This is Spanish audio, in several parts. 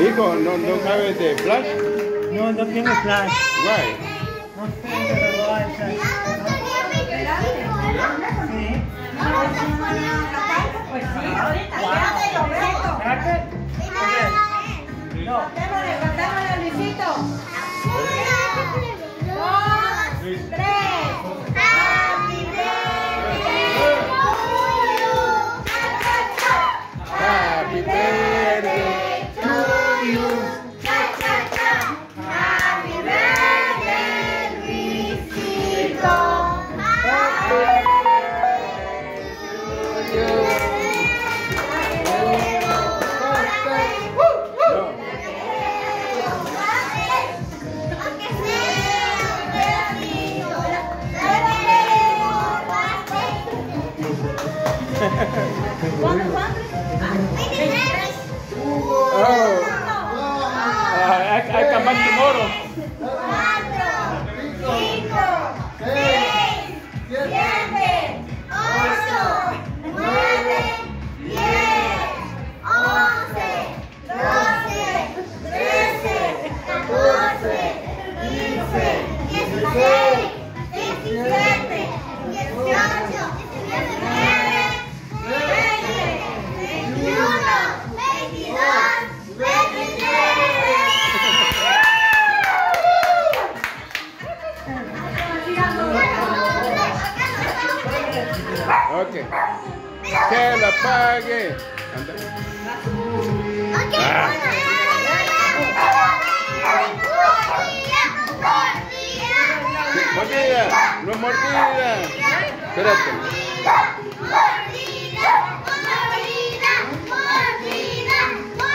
Hijo, no, no sabes de flash? No, no tiene flash. Right. No sé, pero lo hay flash. Sí. Oh. Uh, I, I come back tomorrow. Ok. Que la pague. Anda. Sí, Mordida, no mordida. Espérate.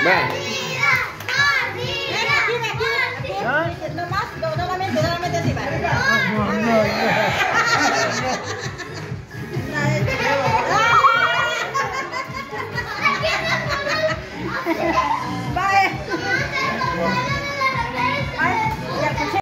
Va. 拜。